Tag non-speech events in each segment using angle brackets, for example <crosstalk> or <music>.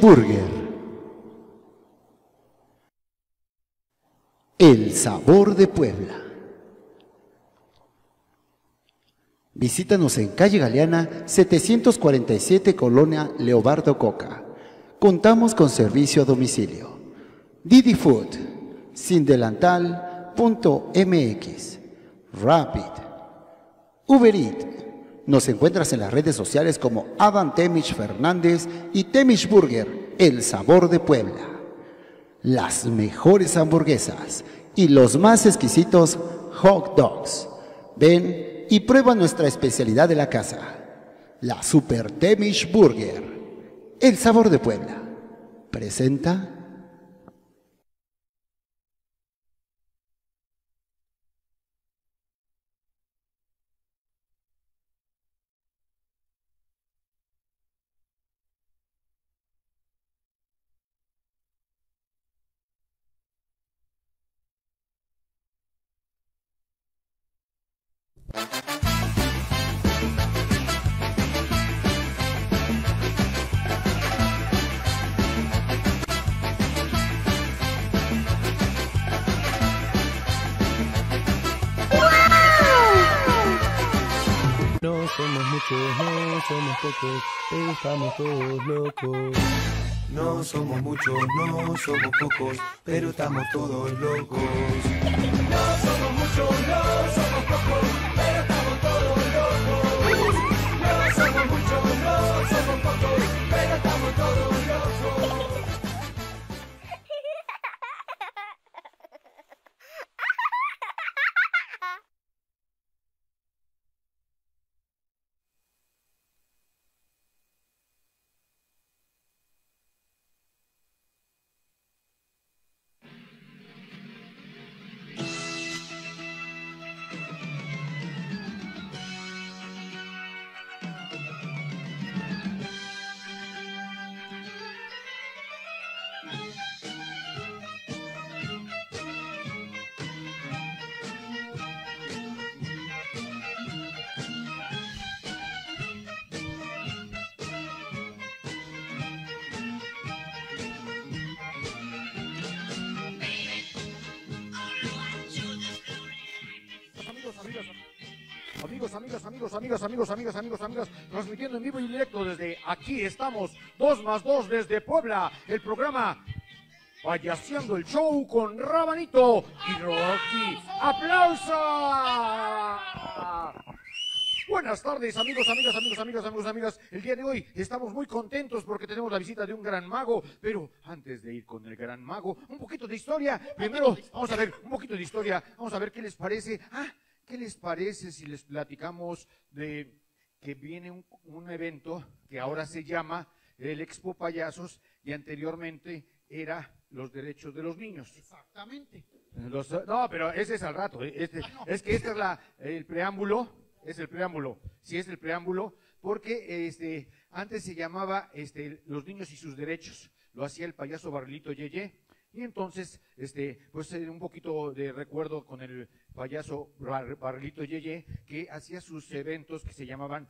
Burger. El sabor de Puebla. Visítanos en calle Galeana 747 Colonia Leobardo Coca. Contamos con servicio a domicilio. Didi Food, sindelantal.mx, Rapid, Uber Eats. Nos encuentras en las redes sociales como Adam Temich Fernández y Temich Burger, el sabor de Puebla. Las mejores hamburguesas y los más exquisitos hot dogs. Ven y prueba nuestra especialidad de la casa, la Super Temish Burger, el sabor de Puebla. Presenta somos muchos, no somos pocos, pero estamos todos locos. No somos muchos, no somos pocos, pero estamos todos locos. Amigas, amigos, amigas, amigos, amigas, amigos, transmitiendo en vivo y directo desde aquí estamos, 2 más 2 desde Puebla, el programa Payaseando el Show con Rabanito y Rocky. ¡Aplauso! Buenas tardes, amigos, amigas, amigos, amigas, amigos, amigas. El día de hoy estamos muy contentos porque tenemos la visita de un gran mago. Pero antes de ir con el gran mago, un poquito de historia. Primero, vamos a ver un poquito de historia. Vamos a ver qué les parece. Ah, ¿qué les parece si les platicamos de que viene un, un evento que ahora se llama el Expo Payasos y anteriormente era los derechos de los niños? Exactamente. Los- no, pero ese es al rato. ¿eh? Este- es que este es la, el preámbulo, es el preámbulo, sí es el preámbulo, porque este, antes se llamaba este, Los niños y sus derechos, lo hacía el payaso Barrilito Yeye, y entonces, este, pues eh, un poquito de recuerdo con el payaso Bar- Barrilito Yeye, que hacía sus eventos que se llamaban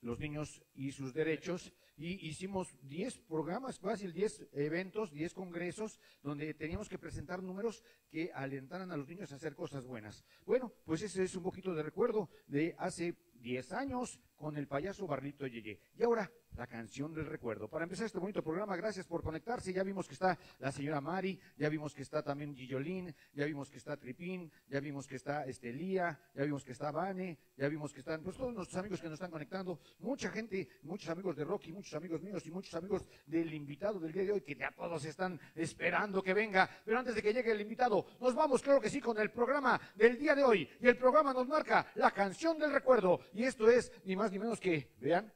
los niños y sus derechos, y hicimos 10 programas, fácil, 10 eventos, 10 congresos, donde teníamos que presentar números que alentaran a los niños a hacer cosas buenas. Bueno, pues ese es un poquito de recuerdo de hace 10 años con el payaso Barrito Yeye. Y ahora, la canción del recuerdo. Para empezar este bonito programa, gracias por conectarse. Ya vimos que está la señora Mari, ya vimos que está también Guillolín, ya vimos que está Tripín, ya vimos que está este, Lía, ya vimos que está Vane, ya vimos que están pues todos nuestros amigos que nos están conectando. Mucha gente, muchos amigos de Rocky, muchos amigos míos y muchos amigos del invitado del día de hoy que ya todos están esperando que venga. Pero antes de que llegue el invitado, nos vamos, claro que sí, con el programa del día de hoy. Y el programa nos marca la canción del recuerdo. Y esto es ni más ni menos que, vean,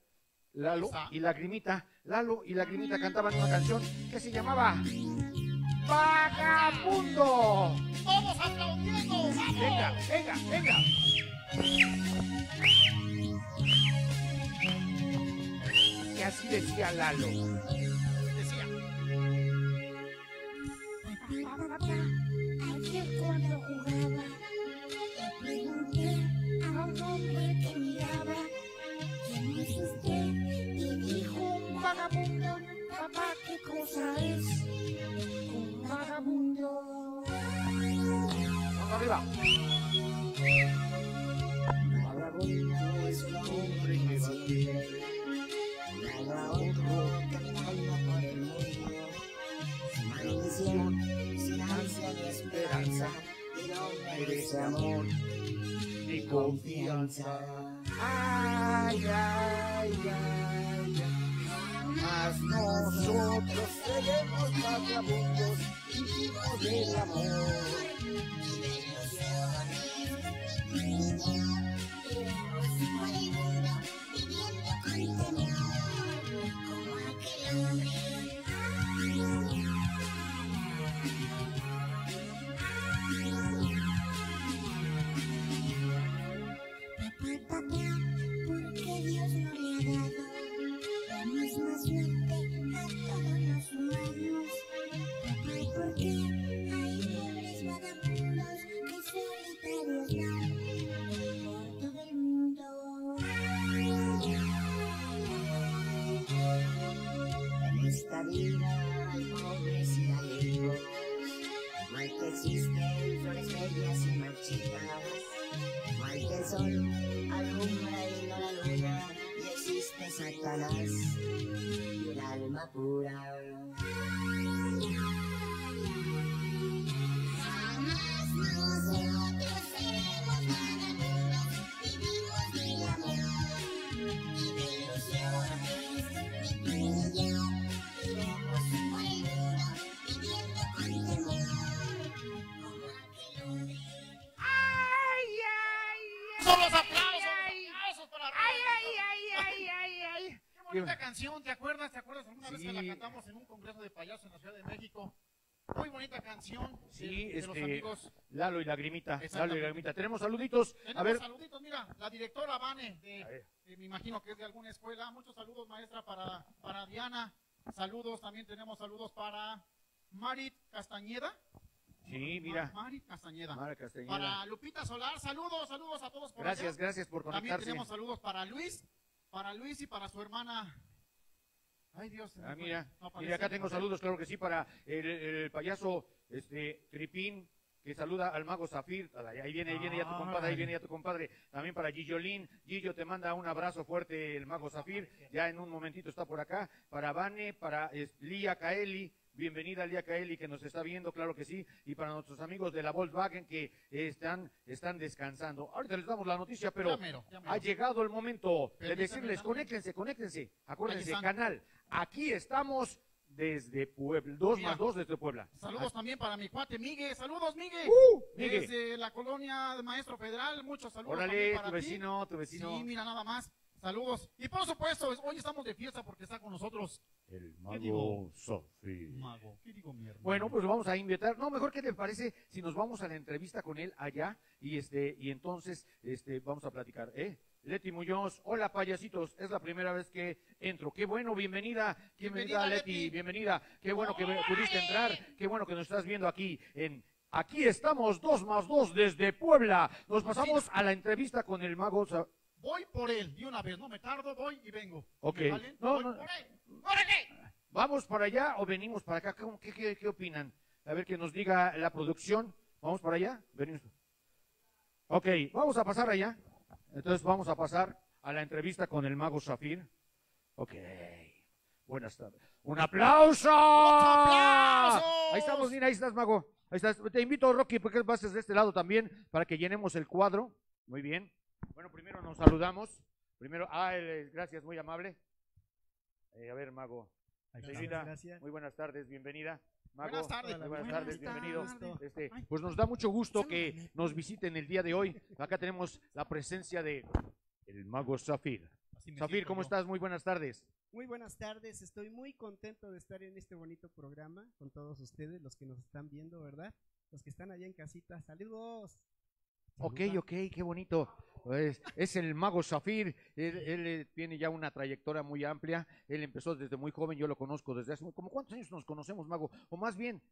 Lalo y Lagrimita. Lalo y Lagrimita cantaban una canción que se llamaba Vagabundo. Todos aplaudiendo. Venga, venga, venga. Y así decía Lalo. Decía. down. Son los aplausos, aplausos para Robert. Qué bonita canción, ¿te acuerdas? ¿Te acuerdas? Alguna vez que la Sí. cantamos en un congreso de payasos en la Ciudad de México. Muy bonita canción. de- Sí, de, los este, amigos. Lalo y Lagrimita. Lalo y. Lagrimita. Tenemos saluditos. A Tenemos ver, saluditos, mira, la directora Vane, A de- me imagino que es de alguna escuela. Muchos saludos, maestra, para, para Diana. Saludos, también tenemos saludos para Marit Castañeda. Sí, mira. Ma- Marit Castañeda. Para Lupita Solar, saludos, saludos a todos por Gracias, allá. gracias por También conectarse. tenemos saludos para Luis, para Luis y para su hermana. Ay, Dios. Ah, mira, No mira, acá tengo saludos, claro que sí, para el, el payaso este, Tripín, que saluda al mago Zafir. Ahí viene, ahí viene ya tu compadre, ahí viene ya tu compadre. También para Gillolín. Gillo te manda un abrazo fuerte el mago Zafir. Ya en un momentito está por acá. Para Vane, para es, Lía Kaeli. Bienvenida Lía Kaeli que nos está viendo, claro que sí. Y para nuestros amigos de la Volkswagen que están, están descansando. Ahorita les damos la noticia, pero ha llegado el momento de decirles, conéctense, conéctense. Acuérdense, canal. Aquí estamos desde Puebla, dos Mira. más dos desde Puebla. Saludos también para mi cuate Migue. Saludos, Migue. Uh, Migue. Desde la colonia de Maestro Federal. Muchos saludos. Órale, para tu ti. vecino, tu vecino. Sí, mira, nada más. Saludos. Y por supuesto, hoy estamos de fiesta porque está con nosotros El digo? Sofi. Mago. ¿Qué digo, mi hermano? Bueno, pues lo vamos a invitar. No, mejor que te parece si nos vamos a la entrevista con él allá y este y entonces este vamos a platicar, ¿eh? Leti Muñoz, hola payasitos, es la primera vez que entro. Qué bueno, bienvenida, bienvenida, Bienvenida, Leti, Leti. bienvenida. Qué bueno que pudiste entrar, qué bueno que nos estás viendo aquí en Aquí estamos dos más dos desde Puebla. Nos pasamos a la entrevista con el mago. Sa- Voy por él de una vez. No me tardo, voy y vengo. Ok. ¿Me valen? No, Voy no. por él. ¡Órale! ¿Vamos para allá o venimos para acá? ¿Cómo- ¿Qué, qué, qué opinan? A ver que nos diga la producción. ¿Vamos para allá? Venimos. Ok, vamos a pasar allá. Entonces vamos a pasar a la entrevista con el mago Zafir. Ok. Buenas tardes. ¡Un aplauso! aplausos! Ahí estamos, mira, ahí estás, mago. Ahí estás. Te invito, Rocky, porque pases de este lado también para que llenemos el cuadro. Muy bien. Bueno, primero nos saludamos. Primero, ah, el- gracias, muy amable. Eh, a ver, mago. Señorita, gracias. muy buenas tardes, bienvenida. Mago, Buenas tardes. muy buenas Buenas tardes, bienvenido. Este, pues nos da mucho gusto que nos visiten el día de hoy. Acá tenemos la presencia de el mago Zafir. Zafir, ¿cómo yo. estás? Muy buenas tardes. Muy buenas tardes, estoy muy contento de estar en este bonito programa con todos ustedes, los que nos están viendo, ¿verdad? Los que están allá en casita, saludos. Ok, ok, qué bonito. Es el mago Zafir. Él, eh, tiene ya una trayectoria muy amplia. Él empezó desde muy joven. Yo lo conozco desde hace. ¿Como cuántos años nos conocemos, mago? O más bien,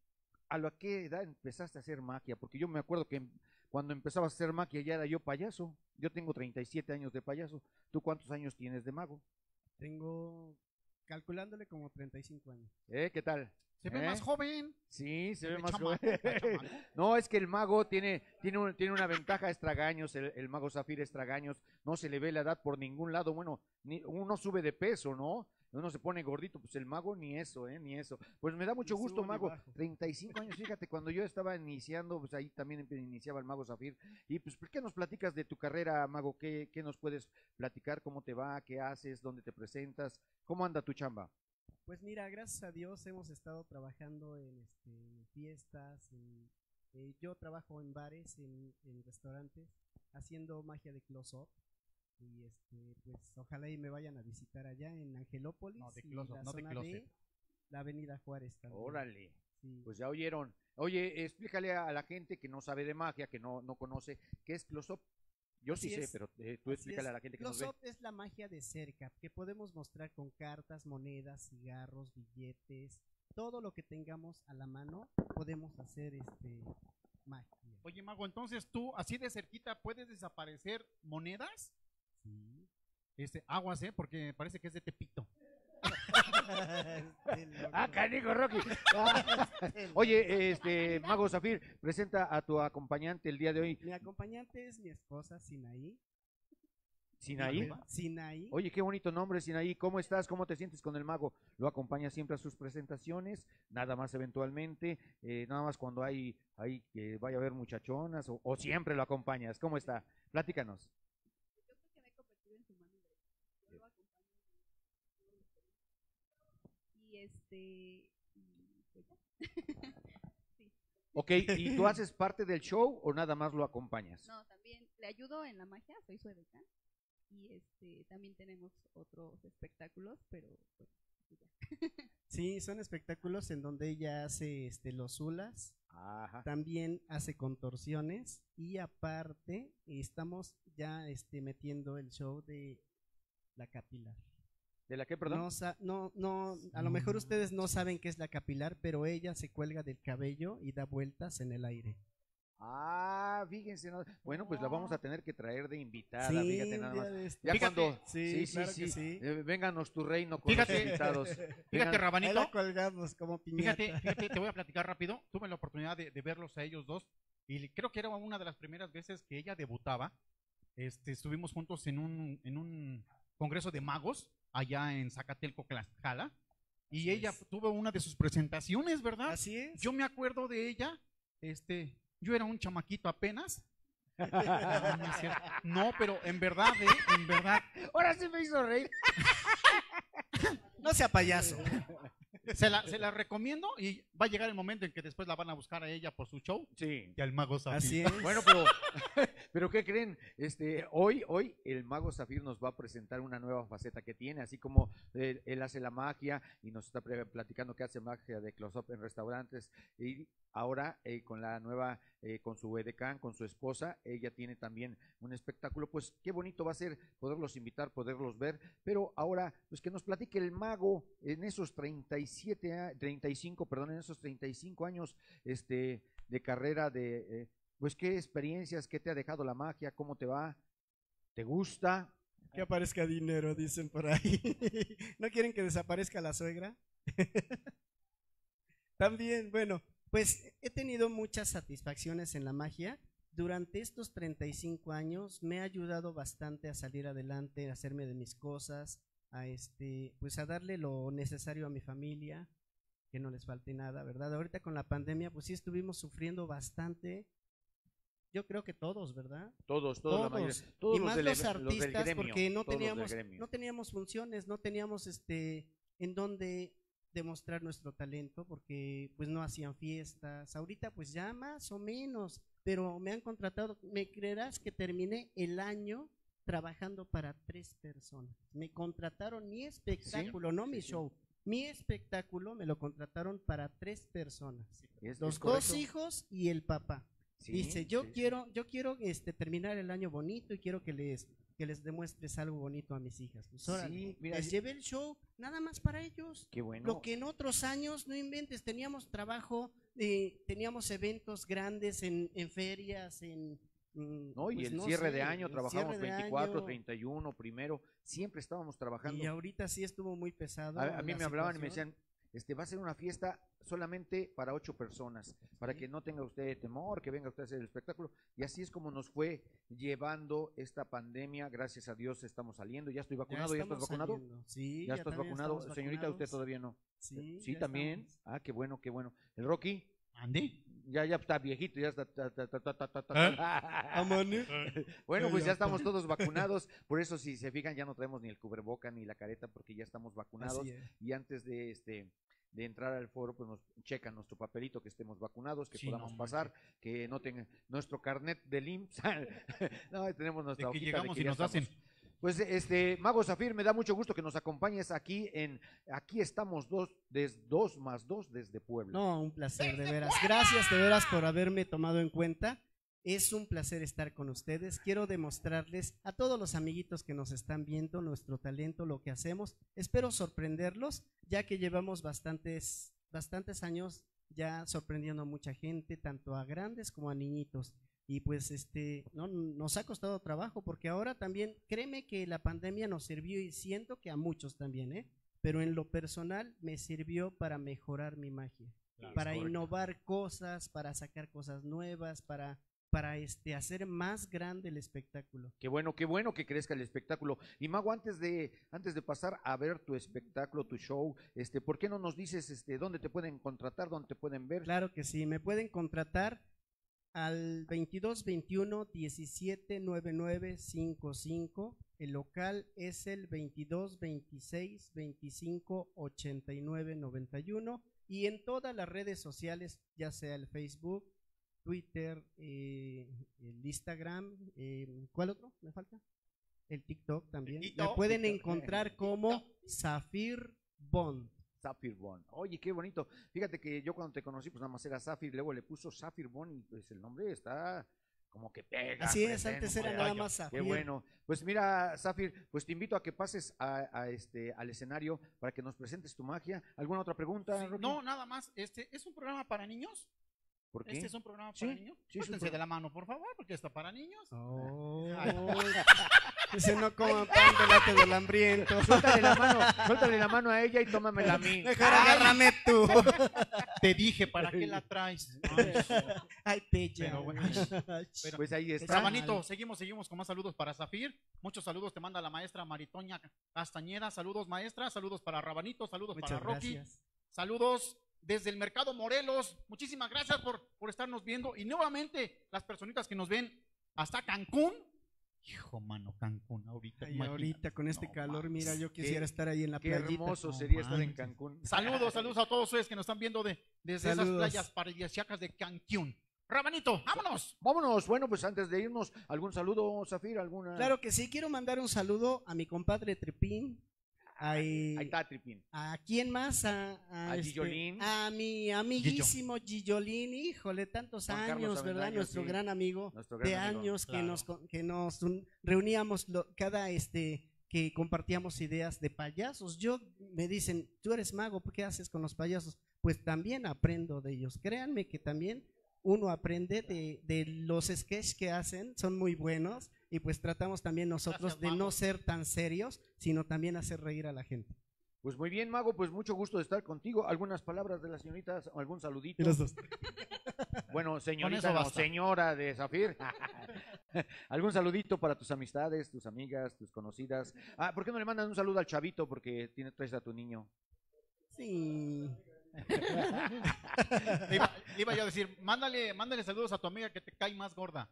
¿a la qué edad empezaste a hacer magia? Porque yo me acuerdo que cuando empezabas a hacer magia ya era yo payaso. Yo tengo 37 años de payaso. ¿Tú cuántos años tienes de mago? Tengo calculándole como 35 años. ¿Eh? ¿Qué tal? Se ve ¿Eh? más joven. Sí, se Se ve ve más chamaco, joven. <laughs> No, es que el mago tiene, tiene, un- tiene una ventaja estragaños, el, el mago Zafir estragaños, no se le ve la edad por ningún lado, bueno, ni, uno sube de peso, ¿no? Uno se pone gordito, pues el mago ni eso, ¿eh? Ni eso. Pues me da mucho Ni gusto, mago. bajo. 35 años, fíjate, cuando yo estaba iniciando, pues ahí también iniciaba el mago Zafir. Y pues, ¿por qué nos platicas de tu carrera, mago? ¿Qué, qué nos puedes platicar? ¿Cómo te va? ¿Qué haces? ¿Dónde te presentas? ¿Cómo anda tu chamba? Pues mira, gracias a Dios hemos estado trabajando en este, fiestas. en- eh, yo trabajo en bares, en, en restaurantes, haciendo magia de close-up. Y este, pues ojalá y me vayan a visitar allá en Angelópolis. No, de y close-up, la no de zona closet. B, la avenida Juárez también. Órale. Sí. Pues ya oyeron. Oye, explícale a la gente que no sabe de magia, que no, no conoce, ¿qué es close-up? Yo sí sé, pero eh, tú Así explícale es. a la gente que nos ve. Es la magia de cerca, que podemos mostrar con cartas, monedas, cigarros, billetes, todo lo que tengamos a la mano, podemos hacer este magia. Oye, Mago, entonces tú, así de cerquita, puedes desaparecer monedas. Este, aguas, ¿eh? Porque parece que es de Tepito. <laughs> Este. Ah, canijo, Rocky. <laughs> Ah. Oye, este, Mago Zafir, presenta a tu acompañante el día de hoy, Mi acompañante es mi esposa Sinaí. Sinaí. Sinaí. Oye, qué bonito nombre, Sinaí. ¿Cómo estás? ¿Cómo te sientes con el mago? ¿Lo acompaña siempre a sus presentaciones? Nada más eventualmente, eh, nada más cuando hay, hay que vaya a haber muchachonas o, o siempre lo acompañas. ¿Cómo está? Platícanos. Yo creo que me he convertido en su mano derecha. Yo lo acompaño en todos los eventos. Y este. Y pues ya. <laughs> sí. Ok, ¿y tú haces parte del show o nada más lo acompañas? No, también le ayudo en la magia, soy su edecán. Y este también tenemos otros espectáculos, pero pues ya. <laughs> Sí, son espectáculos en donde ella hace este, los hulas, Ajá. también hace contorsiones y aparte estamos ya este, metiendo el show de la capilar. ¿De la qué, perdón? No, no, no, a lo mejor ustedes no saben qué es la capilar, pero ella se cuelga del cabello y da vueltas en el aire. Ah, fíjense. nada- Bueno, pues la vamos a tener que traer de invitada, Sí, fíjate nada más. Ya Fíjate, cuando. sí, Sí, sí, claro sí. que sí. Eh, vénganos tu reino con Fíjate. los invitados. <laughs> Fíjate, Vengan- Rabanito. la colgamos como. Fíjate, fíjate, te voy a platicar rápido. Tuve la oportunidad de, de verlos a ellos dos y creo que era una de las primeras veces que ella debutaba. Este, estuvimos juntos en un, en un congreso de magos allá en Zacatelco, Tlaxcala. Y ella es. tuvo una de sus presentaciones, ¿verdad? Así es. Yo me acuerdo de ella, este, yo era un chamaquito apenas. <laughs> No, pero en verdad, ¿eh? en verdad, Ahora sí me hizo reír. <laughs> No sea payaso. <laughs> se la, se la recomiendo y va a llegar el momento en que después la van a buscar a ella por su show. Sí. Y al mago Zafir. Así es. Bueno, pero, <laughs> pero ¿qué creen? Este, hoy, hoy el mago Zafir nos va a presentar una nueva faceta que tiene, así como él, él hace la magia y nos está platicando que hace magia de close-up en restaurantes y ahora eh, con la nueva, eh, con su edecán, con su esposa, ella tiene también un espectáculo, pues qué bonito va a ser poderlos invitar, poderlos ver, pero ahora, pues que nos platique el mago en esos 37, a- 35, perdón, en esos 35 años este, de carrera de... eh, pues qué experiencias, qué te ha dejado la magia, cómo te va, te gusta. Que aparezca dinero, dicen por ahí. <laughs> ¿No quieren que desaparezca la suegra? <laughs> También, bueno, pues he tenido muchas satisfacciones en la magia. Durante estos 35 años me ha ayudado bastante a salir adelante, a hacerme de mis cosas, a este, pues a darle lo necesario a mi familia, que no les falte nada, ¿verdad? Ahorita con la pandemia, pues sí estuvimos sufriendo bastante. Yo creo que todos, ¿verdad? Todos, todos, la mayoría, Todos. todos y más del- los artistas gremio, porque no todos teníamos no teníamos funciones no teníamos este en donde demostrar nuestro talento porque pues no hacían fiestas ahorita pues ya más o menos pero me han contratado me creerás que terminé el año trabajando para tres personas. Me contrataron mi espectáculo no mi show mi espectáculo me lo contrataron para tres personas. ¿Es- los es dos hijos y el papá. Sí, Dice, yo sí, quiero, yo quiero este terminar el año bonito y quiero que les que les demuestres algo bonito a mis hijas. Pues, órale, Sí, mira, les llevé el show nada más para ellos. Qué bueno. Lo que en otros años no inventes, teníamos trabajo, eh, teníamos eventos grandes en, en ferias, en mm, ¿no? Y pues el no cierre sé, de año, trabajamos cierre de 24, año, 31, primero, siempre estábamos trabajando. Y ahorita sí estuvo muy pesado. A, a mí me hablaban y me situación. decían, este, va a ser una fiesta solamente para ocho personas, para que no tenga usted temor, que venga usted a hacer el espectáculo. Y así es como nos fue llevando esta pandemia. Gracias a Dios estamos saliendo. ¿Ya estoy vacunado? ¿Ya, estás estamos vacunado? saliendo. Sí, ¿Ya, ya estás vacunado? Señorita, usted vacunados. todavía no. Sí, Sí, ya también. estamos. Ah, qué bueno, qué bueno. ¿El Rocky? Andy. Ya, ya está viejito, ya está. ta. Amane. <laughs> Bueno, pues ya estamos todos vacunados. Por eso, si se fijan, ya no traemos ni el cubreboca ni la careta, porque ya estamos vacunados. Es. Y antes de este de entrar al foro, pues nos checan nuestro papelito que estemos vacunados, que Sí, podamos no pasar, que no tengan nuestro carnet del IMSS. <laughs> no, tenemos nuestra De que hojita llegamos que y nos hacen. Pues este, Mago Zafir, me da mucho gusto que nos acompañes aquí en Aquí estamos dos, des, dos más dos desde Puebla. No, un placer, de veras. Gracias de veras por haberme tomado en cuenta. Es un placer estar con ustedes. Quiero demostrarles a todos los amiguitos que nos están viendo nuestro talento, lo que hacemos. Espero sorprenderlos, ya que llevamos bastantes, bastantes años ya sorprendiendo a mucha gente, tanto a grandes como a niñitos. Y pues este, no, nos ha costado trabajo, porque ahora también, créeme que la pandemia nos sirvió y siento que a muchos también, ¿eh? Pero en lo personal me sirvió para mejorar mi magia para innovar cosas, para sacar cosas nuevas, para, para este, hacer más grande el espectáculo. Qué bueno, qué bueno que crezca el espectáculo. Y Mago, antes de, antes de pasar a ver tu espectáculo, tu show, este, ¿por qué no nos dices este, dónde te pueden contratar, dónde te pueden ver? Claro que sí, me pueden contratar al 22 21 17 99 55. El local es el 22 26 25 89 91 y en todas las redes sociales, ya sea el Facebook, Twitter, eh, el Instagram, eh, ¿cuál otro me falta? El TikTok también. TikTok. pueden encontrar <laughs> como Zafir Bond. Zafir Bond. Oye, qué bonito. Fíjate que yo cuando te conocí, pues nada más era Zafir, luego le puso Zafir Bond y pues el nombre está como que pega. Así es, antes era nada más Zafir. Qué bueno. Pues mira, Zafir, pues te invito a que pases a, a este, al escenario para que nos presentes tu magia. ¿Alguna otra pregunta? Sí, no, nada más. Este es un programa para niños. ¿Por qué? Este es un programa Sí, para niños. sí, Pórtense pro- de la mano, por favor, porque está para niños. Oh, <laughs> Dice no coman pan delante del hambriento. <laughs> Suéltale la mano, suéltale la mano a ella y tómamela a mí. Mejor agárrame tú. <laughs> Te dije, ¿para qué la traes? Ay, Ay, pella. Pero bueno, pero- Pues ahí está. Rabanito, seguimos, seguimos con más saludos para Zafir. Muchos saludos te manda la maestra Maritoña Castañeda. Saludos, maestra. Saludos para Rabanito. Saludos Muchas para Rocky. gracias. Saludos desde el Mercado Morelos. Muchísimas gracias por, por estarnos viendo. Y nuevamente, las personitas que nos ven hasta Cancún. Hijo, mano, Cancún, ahorita. Imagínate. ahorita con este No calor, mira, yo Qué- quisiera estar ahí en la Qué playita. hermoso No sería estar en. Cancún. Saludos, saludos a todos ustedes que nos están viendo de, desde esas Saludos. playas paradisíacas de Cancún. Rabanito, vámonos. Vámonos. Bueno, pues antes de irnos, ¿algún saludo, Zafir? ¿Alguna? Claro que sí, quiero mandar un saludo a mi compadre Tripín. A, Ahí está, Tripín. ¿A quién más? A, A este, Gillolín. a mi amiguísimo Gillolín, híjole, tantos Juan años, ¿verdad? Nuestro sí. gran amigo Nuestro gran de amigo, años que nos que nos un- reuníamos lo- cada este que compartíamos ideas de payasos. Yo me dicen, "Tú eres mago, ¿qué haces con los payasos?" Pues también aprendo de ellos. Créanme que también uno aprende de, de los sketches que hacen, son muy buenos y pues tratamos también nosotros Gracias, de no ser tan serios, sino también hacer reír a la gente. Pues muy bien, Mago, pues mucho gusto de estar contigo. ¿Algunas palabras de las señoritas o algún saludito? dos. <laughs> Bueno, señorita, no, señora de Zafir. <laughs> ¿Algún saludito para tus amistades, tus amigas, tus conocidas? Ah, ¿por qué no le mandan un saludo al chavito porque tiene, traes a tu niño? Sí. <laughs> Iba, le iba yo a decir, mándale, mándale saludos a tu amiga que te cae más gorda.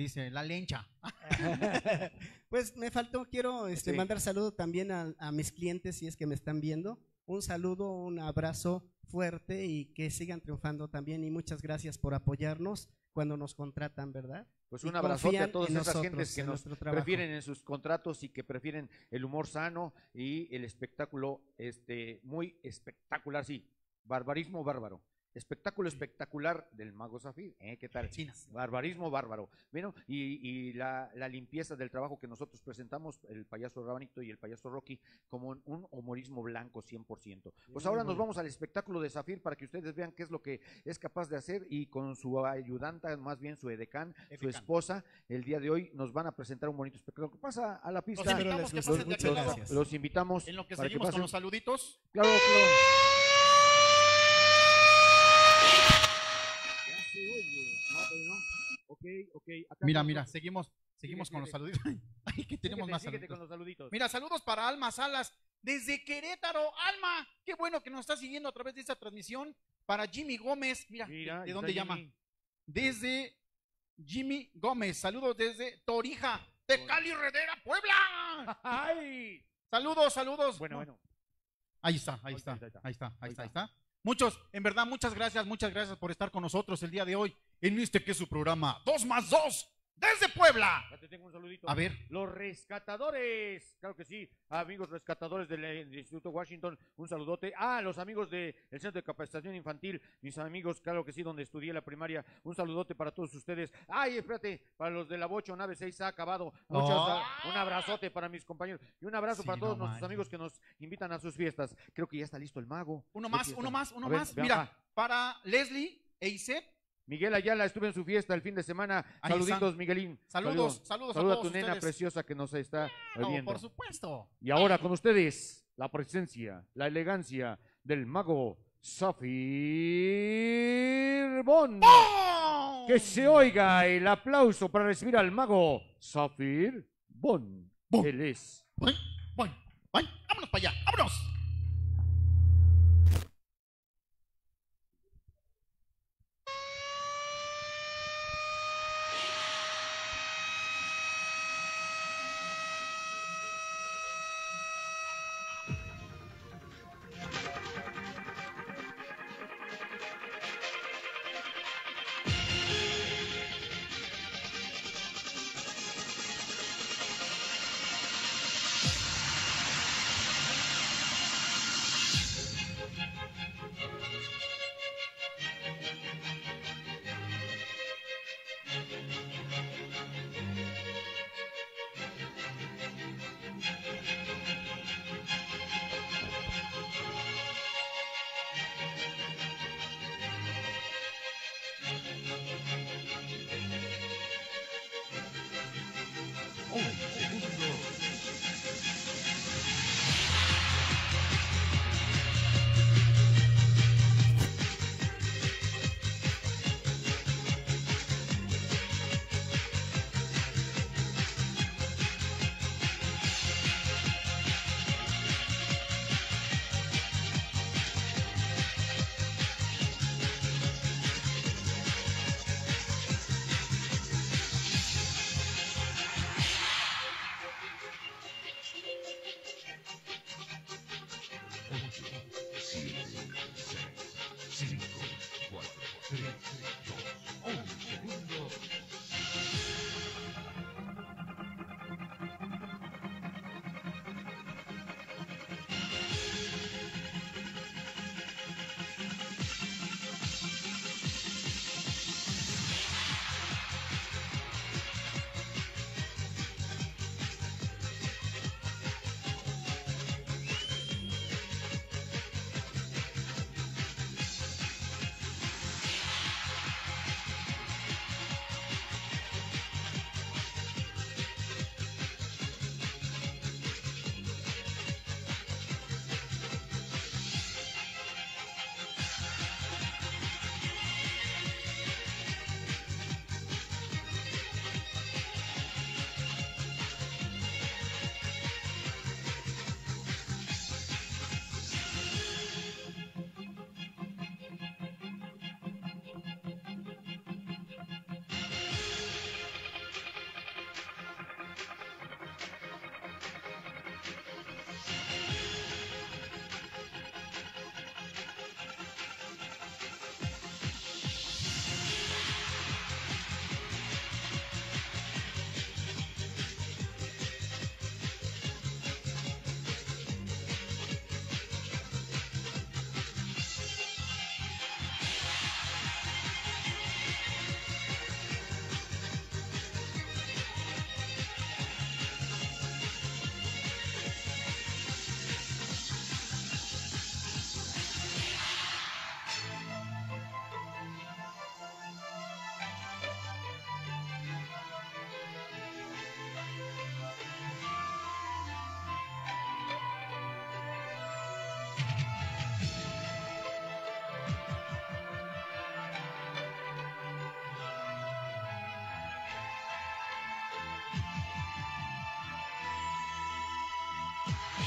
Dice, la lencha. <laughs> Pues me faltó, quiero este, Sí. mandar saludo también a, a mis clientes si es que me están viendo. Un saludo, un abrazo fuerte y que sigan triunfando también y muchas gracias por apoyarnos cuando nos contratan, ¿verdad? Pues un abrazote a todas esas nosotros, gentes que nos prefieren en sus contratos y que prefieren el humor sano y el espectáculo este muy espectacular, sí, barbarismo bárbaro. Espectáculo espectacular del Mago Zafir. ¿eh? ¿Qué tal? Chinas. Barbarismo bárbaro. Bueno, y, y la, la limpieza del trabajo que nosotros presentamos, el payaso Rabanito y el payaso Rocky, como un, un humorismo blanco 100%. Pues ahora nos vamos al espectáculo de Zafir para que ustedes vean qué es lo que es capaz de hacer y con su ayudanta, más bien su edecán, su esposa, el día de hoy nos van a presentar un bonito espectáculo. Pasa a la pista. invitamos Los- aquel los- invitamos. En lo que para seguimos pasen. con los saluditos. Claro, claro. Mira, mira, seguimos, seguimos Sigue, con los saluditos. <laughs> Ay, que tenemos Síguete, más síguete saluditos. con los saluditos. Mira, saludos para Alma Salas desde Querétaro. Alma, qué bueno que nos está siguiendo a través de esta transmisión. Para Jimmy Gómez, mira, Mira, ¿de, dónde llama? Jimmy. Desde Jimmy Gómez. Saludos desde Torija, de Cali Redera, Puebla. <laughs> ¡Ay! Saludos, saludos. Bueno, No, bueno. Ahí está, ahí está, ahí está. ahí está, ahí está. Muchos, en verdad, muchas gracias, muchas gracias por estar con nosotros el día de hoy en este que es su programa Dos más Dos desde Puebla. Ya te tengo un saludito. A ver, Los rescatadores, claro que sí, amigos rescatadores del, eh, Instituto Washington, un saludote. Ah, los amigos del Centro de Capacitación Infantil, mis amigos, claro que sí, donde estudié la primaria, un saludote para todos ustedes. Ay, espérate, para los de la Bocho, nave 6 ha acabado. Muchas, Oh. un abrazote para mis compañeros y un abrazo Sí, para todos no nuestros amigos que nos invitan a sus fiestas. Creo que ya está listo el mago. uno más, uno más, uno ver, más. Mira, para Leslie e Isep, Miguel Ayala, estuve en su fiesta el fin de semana. Ahí Saluditos, están. Miguelín. saludos, saludos, Saluda a a tu todos nena ustedes. preciosa que nos está Claro, viendo. por supuesto. Y ahora con ustedes, la presencia, la elegancia del mago Zafir Bond. ¡Oh! Que se oiga el aplauso para recibir al mago Zafir Bond. Bond. Él es. Voy, voy. Vámonos para allá, vámonos.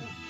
home.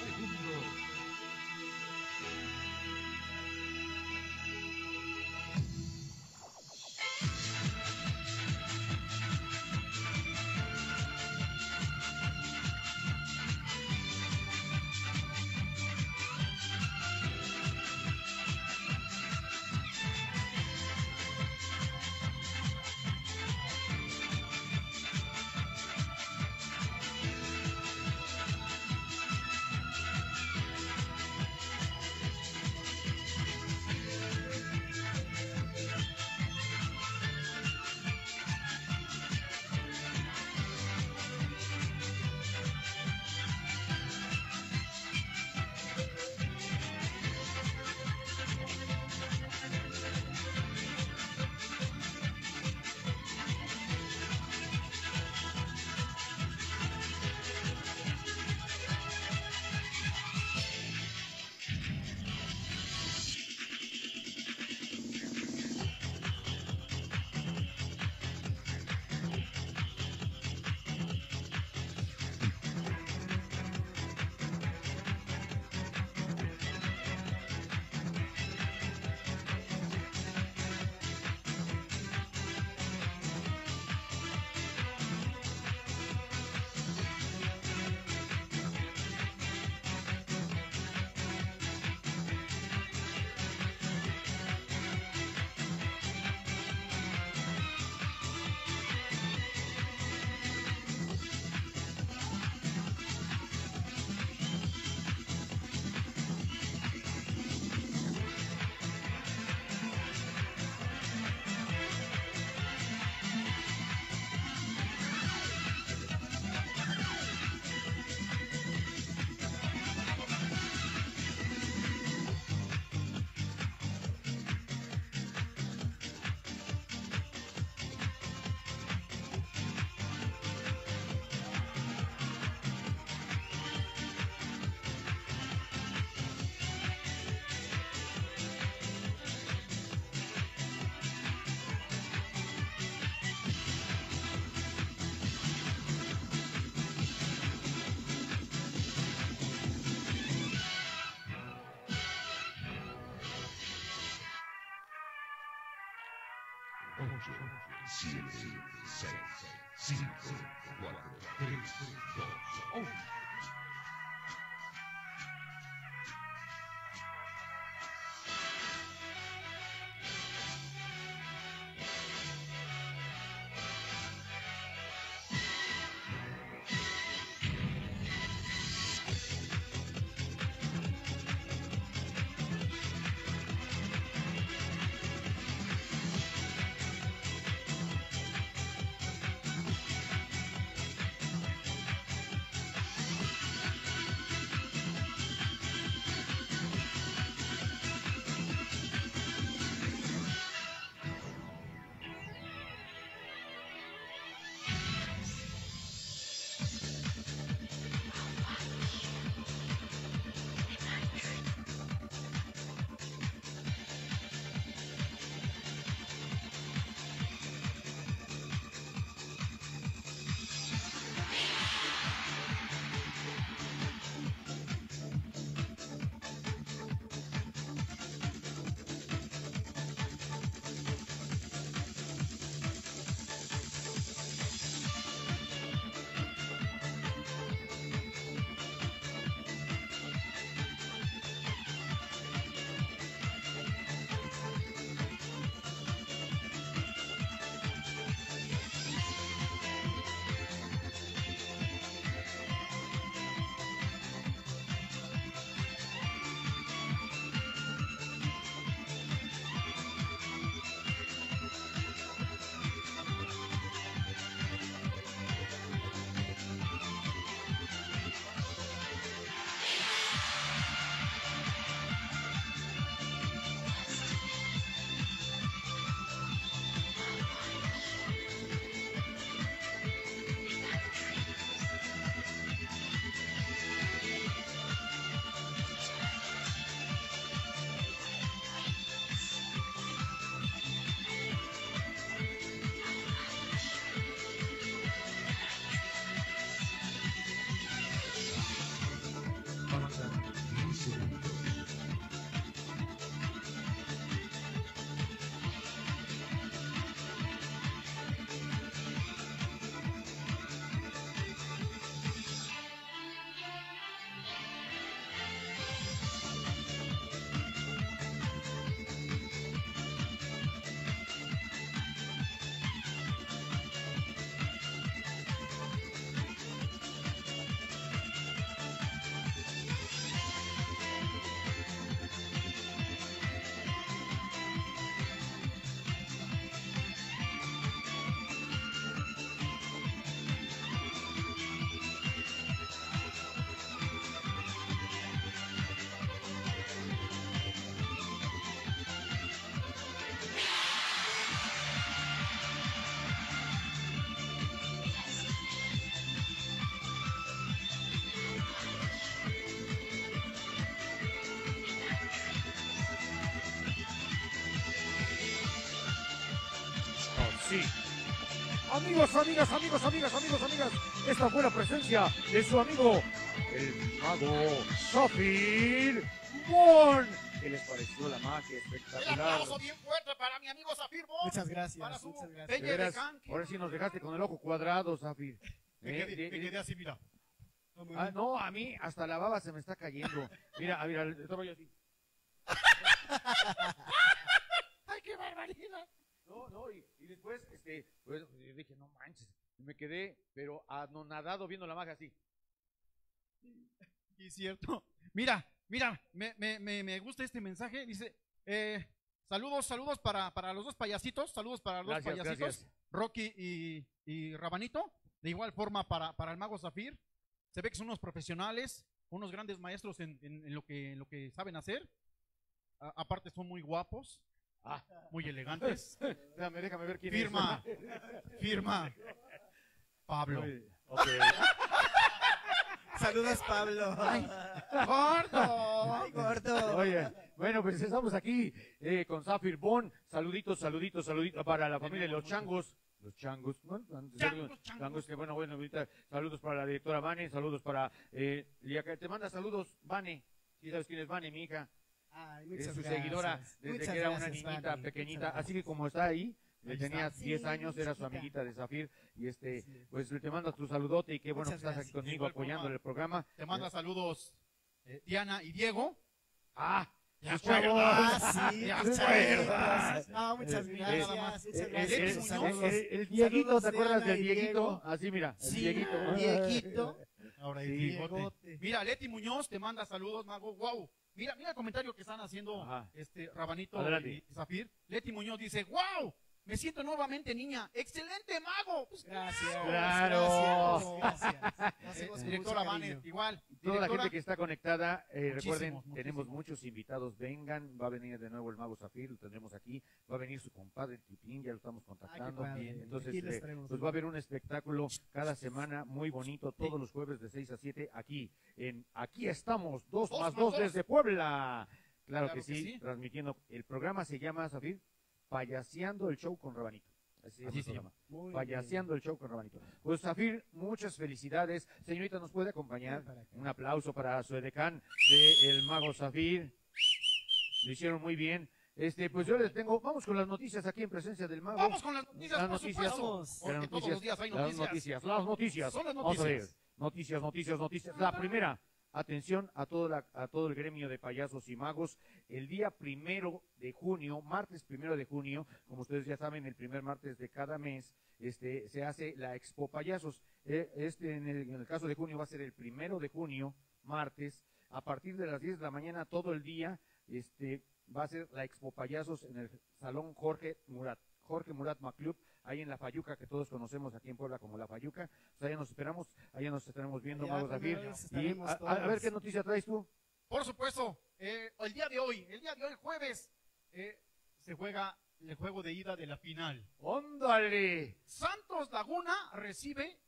8, 7, 6, 5, 4, 3, 2, 1. Amigos, amigas, amigos, amigas, amigos, amigas, esta fue la presencia de su amigo, el mago Zafir Mon. ¿Qué les pareció la magia espectacular? aplauso bien fuerte para mi amigo Zafir Bon. Muchas gracias, Para su muchas gracias. De veras, ahora sí nos dejaste con el ojo cuadrado, Zafir. Me Eh, quedé, eh, me quedé así, mira. Ah, no, a mí hasta la baba se me está cayendo. Mira, a mira, estaba yo así. <laughs> ¡Ay, qué barbaridad! No, no, y, y después, este, pues, yo dije, no manches, y me quedé, pero anonadado viendo la magia así. Y cierto. Mira, mira, me, me, me, me gusta este mensaje. Dice, eh, saludos, saludos para, para los dos payasitos, saludos para los dos payasitos, gracias. Rocky y, y Rabanito. De igual forma para, para el mago Zafir. Se ve que son unos profesionales, unos grandes maestros en, en- en lo, que, en lo que saben hacer. A- aparte son muy guapos, Ah, muy elegantes. <laughs> déjame, déjame ver quién Firma, es. firma. Pablo. Ok. <laughs> Saludos, Pablo. ¡Gordo! Ay, gordo. Oye, bueno, pues estamos aquí eh, con Zafir Bon. Saluditos, saluditos, saluditos para la familia de los changos. Los changos, bueno, Changos, changos, changos. que bueno, bueno, ahorita saludos para la directora Vane, saludos para, eh, y acá te manda saludos, Vane, si sabes quién es Vane, mi hija, Ay, es su gracias. seguidora desde Muchas que era una gracias, niñita Fanny, pequeñita, así que como está ahí, Le tenías está. 10 Sí, años, era su amiguita de Zafir. Y este, Sí. pues te mando tu saludote y qué bueno que estás aquí conmigo apoyando el programa. Te manda saludos eh, Diana y Diego. Ah, Ya. Ah, sí, <laughs> Ya muchas acuerdas. gracias. No, muchas Eh, gracias. nada más. muchas El, Dieguito, ¿te acuerdas del Dieguito? Así, mira, el Sí, Dieguito. Dieguito. Ahora el. Diegote. Mira, Leti Muñoz te manda saludos, Mago. Wow. Mira, mira el comentario que están haciendo Ajá. este Rabanito Adelante. y Zafir. Leti Muñoz dice, wow, me siento nuevamente niña. Excelente, Mago. Pues, Gracias. Claro. Gracias. gracias. Con Directora mucho Vane, cariño. igual. Toda la gente que está conectada, eh, recuerden, muchísimos. tenemos muchos invitados, vengan, va a venir de nuevo el Mago Zafir, lo tendremos aquí, va a venir su compadre Tipín, ya lo estamos contactando, padre. entonces eh, pues va a haber un espectáculo cada semana muy bonito, todos los jueves de 6 a 7 aquí, en Aquí estamos, 2 Dos más más 2 dos. desde Puebla, claro, Claro que, que sí, sí. transmitiendo, el programa se llama, Zafir, Payaseando el Show con Rabanito. Así, se. Muy Payaseando el show con Rabanito. Pues Zafir, muchas felicidades. Señorita, ¿nos puede acompañar? Un aplauso para su edecán de El Mago Zafir. Lo hicieron muy bien. Este, pues yo les tengo, vamos con las noticias aquí en presencia del Mago. Vamos con las noticias, Las por noticias. supuesto. Las todos los días hay Las noticias. noticias, las noticias. Son las Vamos a ver. noticias. Noticias, noticias, noticias. La primera, atención a todo, la- a todo el gremio de payasos y magos. El día primero de junio, martes primero de junio, como ustedes ya saben, el primer martes de cada mes, este, se hace la Expo Payasos. Eh, Este, en el, en el caso de junio, va a ser el primero de junio, martes, a partir de las 10 de la mañana, todo el día, este, va a ser la Expo Payasos en el Salón Jorge Murat. Jorge Murat Maclub, ahí en La Fayuca, que todos conocemos aquí en Puebla como La Fayuca. Pues allá nos esperamos, allá nos estaremos viendo, Allá Mago Zafir. Y estaremos a, ver qué noticia traes tú. Por supuesto, eh, el día de hoy, el día de hoy, jueves, eh, se juega el juego de ida de la final. ¡Óndale! Santos Laguna recibe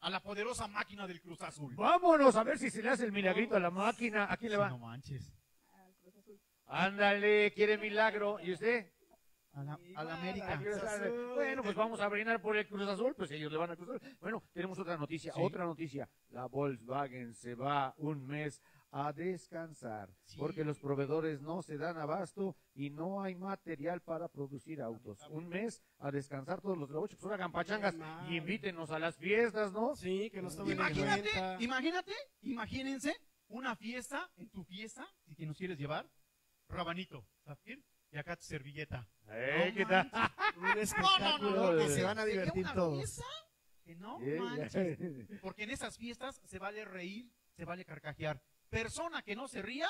a la poderosa máquina del Cruz Azul. Vámonos a ver si se le hace el milagrito a la máquina. ¿A quién le va? No manches. Al Cruz Azul. Ándale, quiere milagro. ¿Y usted? A la, a la Igual, América. Bueno, pues vamos a brindar por el Cruz Azul, pues ellos le van a Cruz Azul. Bueno, tenemos otra noticia, Sí. otra noticia. La Volkswagen se va un mes a descansar, Sí. porque los proveedores no se dan abasto y no hay material para producir autos. Un mes a descansar todos los trabajos, ahora hagan pachangas Qué mal. y invítenos a las fiestas, ¿no? Sí, que nos tomen en Imagínate, imagínate, imagínense una fiesta, en tu fiesta, si que nos quieres llevar, rabanito, Zafir, y acá tu servilleta. Eh, No ¿qué tal? Un <laughs> espectáculo no, no, que se no. van a divertir una todos. que no manches. <laughs> Porque en esas fiestas se vale reír, se vale carcajear. Persona que no se ría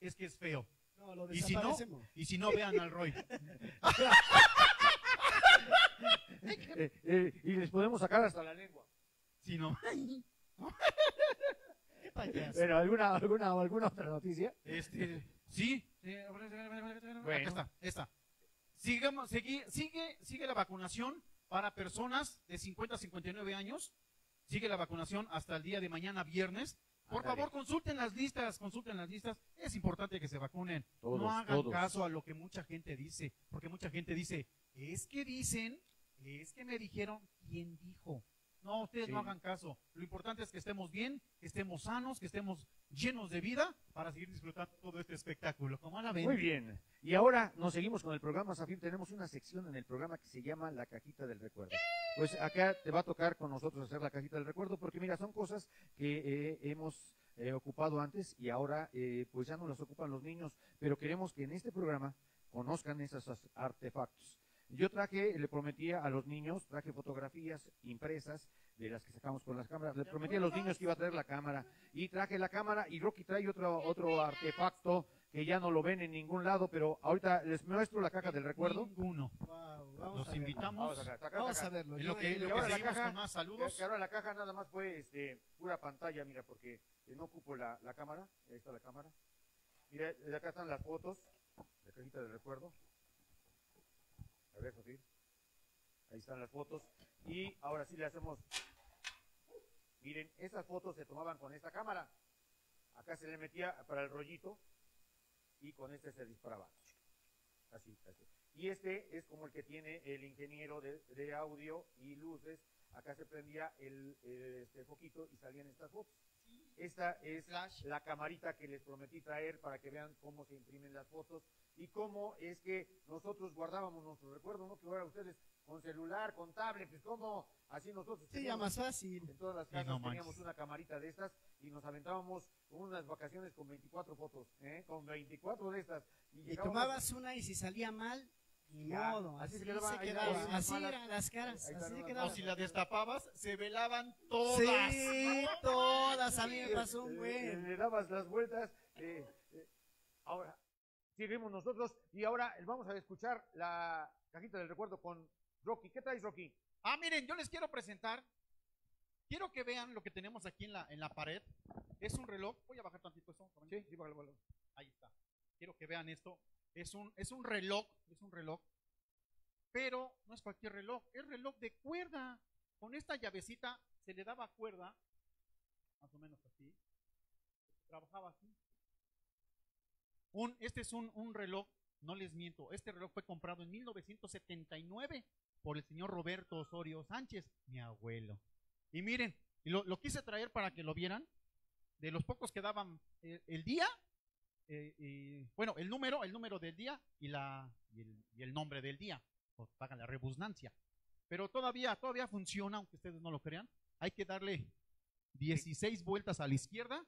es que es feo. No, lo Y si no, y si no vean al Roy. <laughs> Eh, eh, y les podemos sacar hasta la lengua. Si no. Pero alguna, alguna, alguna otra noticia. este, sí. Bueno. Acá está, esta. Sigamos, sigue, sigue, sigue la vacunación para personas de 50 a 59 años. Sigue la vacunación hasta el día de mañana viernes. Por favor, consulten las listas, consulten las listas. Es importante que se vacunen. Todos, no hagan todos. caso a lo que mucha gente dice, porque mucha gente dice, es que dicen, es que me dijeron, ¿quién dijo? No, ustedes no hagan caso. Lo importante es que estemos bien, que estemos sanos, que estemos llenos de vida para seguir disfrutando todo este espectáculo. ¿Cómo la ven? Muy bien. Y ahora nos seguimos con el programa Zafir. Tenemos una sección en el programa que se llama La Cajita del Recuerdo. Pues acá te va a tocar con nosotros hacer la Cajita del Recuerdo porque mira, son cosas que eh, hemos eh, ocupado antes y ahora eh, pues ya no las ocupan los niños, pero queremos que en este programa conozcan esos artefactos. Yo traje, le prometía a los niños, traje fotografías impresas de las que sacamos con las cámaras. Le prometí a los niños que iba a traer la cámara y traje la cámara y Rocky trae otro, otro artefacto que ya no lo ven en ningún lado, pero ahorita les muestro la caja del recuerdo. Ninguno. Wow, vamos Los a invitamos. Vamos acá, acá, Vamos acá. a verlo. En lo Yo- que, yo- lo que ahora la caja, con más saludos. que ahora la caja nada más fue este, pura pantalla, mira, porque no ocupo la, la cámara. Ahí está la cámara. Mira, acá están las fotos, la cajita del recuerdo. Ahí están las fotos. Y ahora sí le hacemos. Miren, esas fotos se tomaban con esta cámara. Acá se le metía para el rollito y con este se disparaba. Así, así. Y este es como el que tiene el ingeniero de, de audio y luces. Acá se prendía el, el, este foquito y salían estas fotos. esta es la camarita que les prometí traer para que vean cómo se imprimen las fotos y cómo es que nosotros guardábamos nuestro recuerdo, no que ahora ustedes con celular, con tablet, pues cómo así nosotros Sí, ya más fácil. en todas las casas no teníamos una camarita de estas y nos aventábamos unas vacaciones con 24 fotos, ¿eh? con 24 de estas. Y, tomabas una y si salía mal, ni Ya, modo. así Así, se se quedaba, ahí Así eran las caras. Así se quedaba. O si la destapabas, se velaban todas. Sí, todas. A mí me pasó un Eh, buen. Le dabas las vueltas. eh, eh, ahora, seguimos nosotros y ahora vamos a escuchar la cajita del recuerdo con Rocky. ¿Qué traes, Rocky? Ah, miren, yo les quiero presentar. Quiero que vean lo que tenemos aquí en la, en la pared. Es un reloj. Voy a bajar tantito esto. Sí, sí, bájalo, bájalo. Ahí está. Quiero que vean esto. Es un, es un reloj, es un reloj. Pero no es cualquier reloj, es reloj de cuerda. Con esta llavecita se le daba cuerda, más o menos así. Trabajaba así. Un, este es un, un reloj, no les miento, este reloj fue comprado en 1979 por el señor Roberto Osorio Sánchez, mi abuelo. Y miren, lo, lo quise traer para que lo vieran, de los pocos que daban eh, el día, eh, y, bueno, el número, el número del día y, la, y, el, y el nombre del día, o paga la rebusnancia. Pero todavía, todavía funciona, aunque ustedes no lo crean. Hay que darle 16 vueltas a la izquierda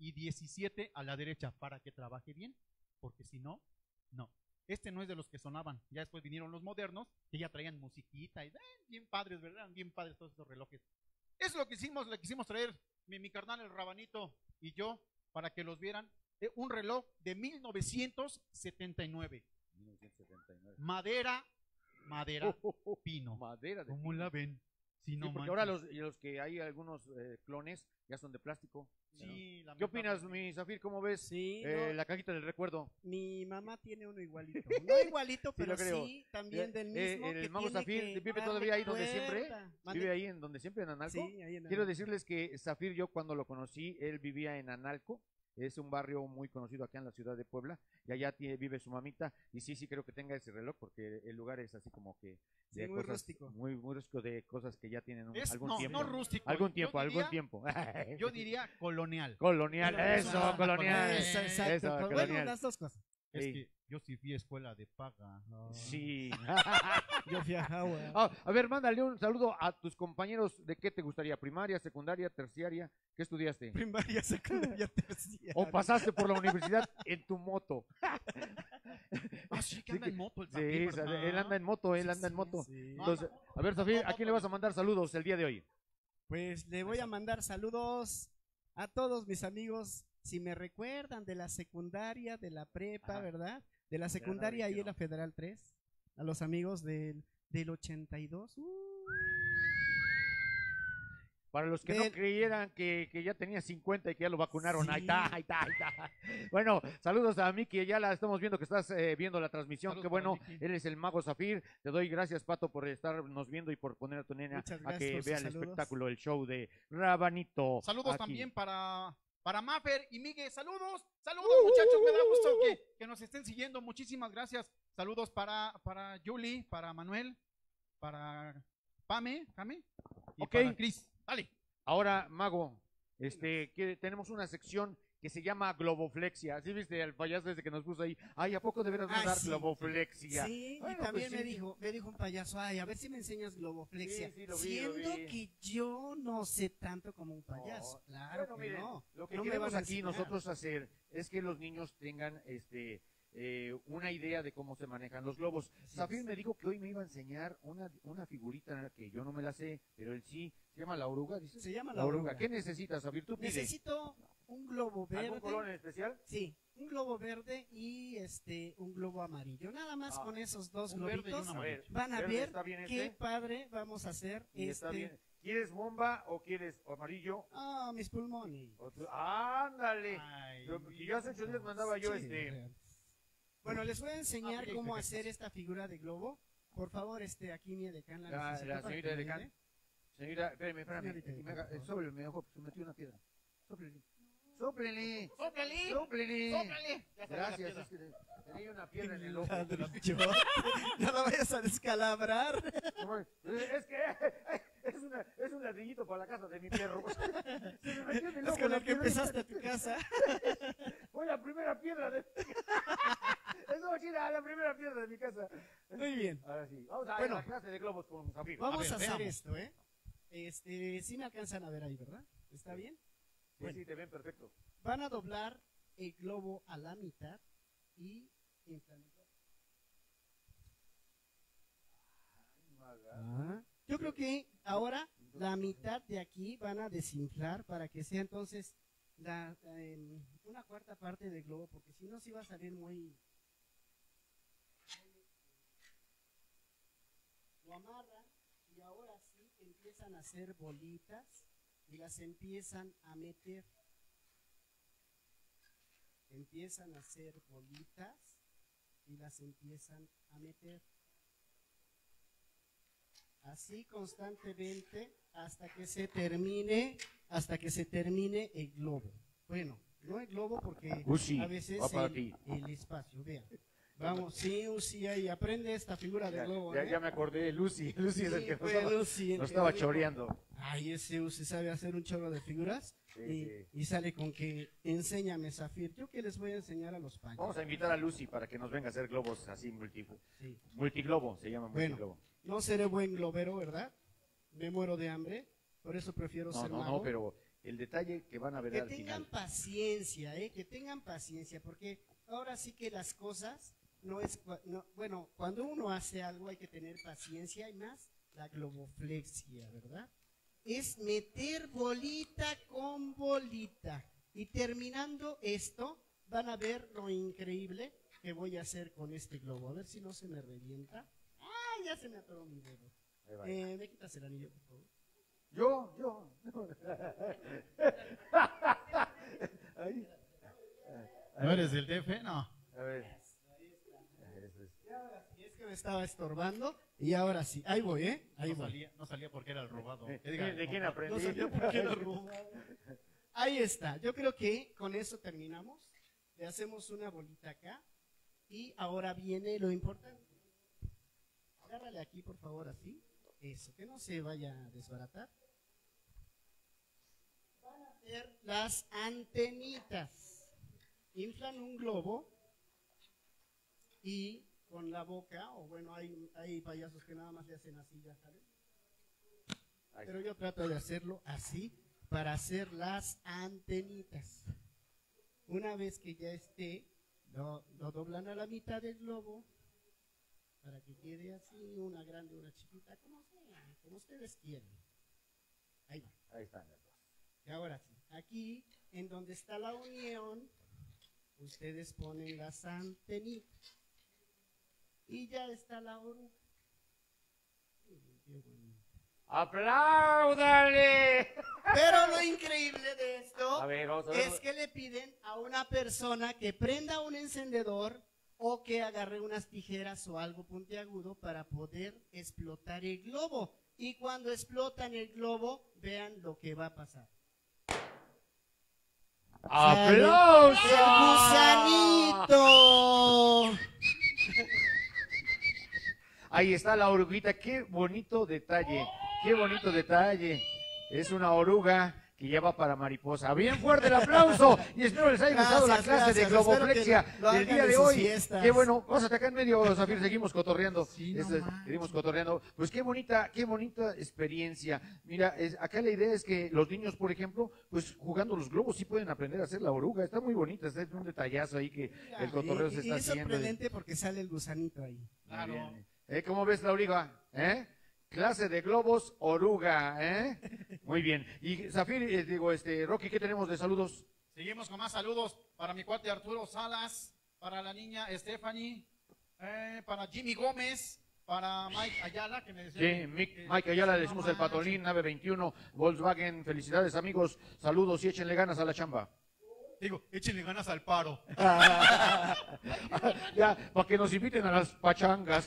y 17 a la derecha para que trabaje bien, porque si no, no. Este no es de los que sonaban. Ya después vinieron los modernos, que ya traían musiquita y eh, bien padres, ¿verdad? Bien padres todos estos relojes. Es lo que hicimos, le quisimos traer mi, mi carnal, el rabanito y yo, para que los vieran. Eh, un reloj de 1979. 1979. Madera, madera, <laughs> pino. Madera de ¿Cómo la ven? Si Sí, no porque ahora los, los que hay algunos eh, clones ya son de plástico. Sí, ¿Qué opinas, mi Zafir? ¿Cómo ves Sí, eh, no, la cajita del recuerdo? mi mamá tiene uno igualito. <laughs> No igualito, pero sí, también del Eh, mismo. el que mago tiene Zafir que vive todavía ahí donde siempre. ¿Vive ahí en donde siempre, en Analco? Sí, ahí en Quiero Analco. decirles que Zafir, yo cuando lo conocí, él vivía en Analco. Es un barrio muy conocido acá en la ciudad de Puebla. Y allá tiene- vive su mamita. Y sí, sí creo que tenga ese reloj porque el lugar es así como que Sí, muy cosas rústico. Muy, muy rústico de cosas que ya tienen un- Es- algún no, tiempo. no rústico. Algún Yo tiempo, algún tiempo. <laughs> Yo diría colonial. colonial, eso, colonial. Eso, exacto. Eso, Bueno, las dos cosas. Es Sí. que yo sí fui a escuela de paga. No. Sí. <laughs> Yo fui a Howard. Ah, a ver, mándale un saludo a tus compañeros. ¿De qué te gustaría? ¿Primaria, secundaria, terciaria? ¿Qué estudiaste? Primaria, secundaria, <laughs> terciaria. ¿O pasaste por la universidad en tu moto? <laughs> Ah, sí, que anda en moto el Sí, él anda en moto, él Sí, anda en moto. sí. Entonces, a ver, Sofía, ¿a quién le vas a mandar saludos el día de hoy? Pues le voy a mandar saludos a todos mis amigos, si me recuerdan, de la secundaria, de la prepa, Ajá. ¿verdad? De la secundaria ahí en la Federal 3, a los amigos del, del 82. uh, Para los que no creyeran que, que ya tenía 50 y que ya lo vacunaron. Ahí está, ahí está, ahí está. Bueno, saludos a Miki, ya la estamos viendo que estás eh, viendo la transmisión. Saludos Qué bueno, él es el mago Zafir. Te doy gracias, Pato, por estarnos viendo y por poner a tu nena a que vea el saludos. espectáculo, el show de Rabanito. Saludos aquí. también para, para Maffer y Miguel. Saludos, saludos muchachos, me da gusto que, que nos estén siguiendo. Muchísimas gracias. Saludos para, para Julie, para Manuel, para Pame, Pame y Ok. para Cris. Dale. Ahora, Mago, este, que tenemos una sección que se llama Globoflexia. ¿Sí viste al payaso ese que nos puso ahí? Ay, ¿a poco deberías Ah, dar sí. Globoflexia? Sí, Bueno, y también pues me sí. dijo, me dijo un payaso, ay, a ver si me enseñas globoflexia. Sí, sí, lo vi, lo Siendo vi. que yo no sé tanto como un payaso. Claro Bueno, que miren, no. Lo que No queremos aquí enseñar. nosotros hacer es que los niños tengan este eh, una idea de cómo se manejan los globos. Zafir me dijo que hoy me iba a enseñar una, una figurita que yo no me la sé, pero él sí. Se llama la oruga, dice. Se llama La la oruga. oruga. ¿Qué necesitas, Zafir? Tú pide. Necesito un globo verde. ¿Algún color en especial? Sí, un globo verde y este un globo amarillo. Nada más Ah, con esos dos globitos van a ver ¿está bien qué este? padre vamos a hacer Y este. está bien. ¿Quieres bomba o quieres amarillo? Ah, mis pulmones. Ándale. Ay, yo hace ocho días mandaba yo Sí, este. real. Bueno, les voy a enseñar Ah, cómo hacer esta figura de globo. Por favor, este aquí mi decán la, La, necesito la para señorita que me de ayude. Señorita, espérame, espérame. Señorita, me. Sóplele, me ojo, se metió una piedra. Sóplele. Ya salió la Gracias, es que tenía una piedra en el ojo. Ladrillo. <laughs> no lo vayas a descalabrar. Es que es una- es un ladrillito para la casa de mi perro. Se me metió mi Es loco con en la el que piedra. empezaste tu casa. <laughs> Fue la primera piedra de. <laughs> es no, la primera piedra de mi casa. Muy bien. Ahora sí. Vamos a Bueno. la clase de globos con Zafir. Vamos a, ver, hacer veamos. esto, ¿eh? Este, sí me alcanzan a ver ahí, ¿verdad? ¿Está bien? Sí, sí, te ven perfecto. Van a doblar el globo a la mitad y. Ah, Yo creo que ahora la mitad de aquí van a desinflar para que sea entonces la, em, una cuarta parte del globo, porque si no, sí va a salir muy... Lo amarran y ahora sí empiezan a hacer bolitas las empiezan a meter. Empiezan a hacer bolitas y las empiezan a meter. Así constantemente hasta que se termine, hasta que se termine el globo. Bueno, no el globo porque Uzi, a veces el, el espacio, vean. Vamos, sí, Uzi, ahí aprende esta figura de globo. ya- ¿eh? ya me acordé, Lucy. Lucy es el que fue estaba, Lucy que estaba choreando. Ay, ese Uzi sabe hacer un chorro de figuras Sí, y, sí. y sale con que enséñame, Zafir. Yo que les voy a enseñar a los paños. Vamos a invitar a Lucy para que nos venga a hacer globos así multi, Sí. multiglobo, se llama Bueno, multiglobo. no seré buen globero, ¿verdad? Me muero de hambre, por eso prefiero No, ser no, mago. no, pero el detalle que van a ver que al tengan final. paciencia, ¿eh? Que tengan paciencia, porque ahora sí que las cosas no es, no- bueno, cuando uno hace algo hay que tener paciencia y más la globoflexia, ¿verdad? Es meter bolita con bolita. Y terminando esto, van a ver lo increíble que voy a hacer con este globo. A ver si no se me revienta. ¡Ah! Ya se me atoró mi dedo. Ahí va. Eh, ¿Me quitas el anillo, por favor? Yo, yo. <laughs> Ahí. ¿No eres del DF? No. A ver. Eso es. Y ahora sí, es que me estaba estorbando. Y ahora sí, ahí voy, ¿eh? Ahí No voy. salía, no salía porque era el robado. ¿De, Que diga, de quién no, aprendí? No sabía por qué era robado. Ahí está. Yo creo que con eso terminamos. Le hacemos una bolita acá. Y ahora viene lo importante. Agárrale aquí, por favor, así. Eso, que no se vaya a desbaratar. Van a hacer las antenitas. Inflan un globo y con la boca, o bueno, hay, hay payasos que nada más le hacen así, ya sabes. Pero yo trato de hacerlo así para hacer las antenitas. Una vez que ya esté, lo, lo doblan a la mitad del globo para que quede así, una grande, una chiquita, como sea, como ustedes quieran. Ahí va. Ahí están las dos. Y ahora sí, aquí en donde está la unión, ustedes ponen las antenitas. Y ya está la bonito. ¡Apláudale! Pero lo increíble de esto ver. es que le piden a una persona que prenda un encendedor o que agarre unas tijeras o algo puntiagudo para poder explotar el globo. Y cuando explotan el globo, vean lo que va a pasar. ¡Aplausos! ¡El gusanito! Ahí está la oruguita, qué bonito detalle, qué bonito detalle. Es una oruga que ya va para mariposa. Bien fuerte el aplauso <laughs> y espero les haya gustado la clase de gracias. Lo del día de hoy. fiestas. Qué bueno, pásate acá en medio, Zafir, seguimos cotorreando. Sí, no Este, seguimos cotorreando. Pues qué bonita, qué bonita experiencia. Mira, es- acá la idea es que los niños, por ejemplo, pues jugando los globos sí pueden aprender a hacer la oruga. Está muy bonita, está un detallazo ahí que el cotorreo Y- se y está es haciendo. sorprendente porque sale el gusanito ahí. Claro. ¿Eh? ¿Cómo ves la oruga? ¿Eh? Clase de globos, oruga, ¿eh? Muy bien. Y Zafir, eh, digo, este, Rocky, ¿qué tenemos de saludos? Seguimos con más saludos para mi cuate Arturo Salas, para la niña Stephanie, eh, para Jimmy Gómez, para Mike Ayala, que me decía. Sí, que- Mick- que- Mike Ayala, le decimos el patolín, nave 21, Volkswagen, felicidades amigos, saludos y échenle ganas a la chamba. Digo, échenle ganas al paro. <laughs> ya, para que nos inviten a las pachangas.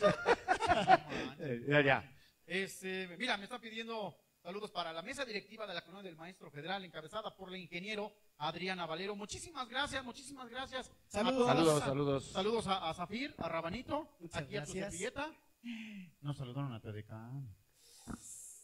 <laughs> Eh, ya, ya. Este, mira, me está pidiendo saludos para la mesa directiva de la Colonia del Maestro Federal, encabezada por la ingeniero Adriana Valero. Muchísimas gracias, muchísimas gracias. a Saludos. todos. Saludos, saludos. Saludos a, a Zafir, a Rabanito, Muchas aquí a tu servilleta. Nos saludaron a TDK.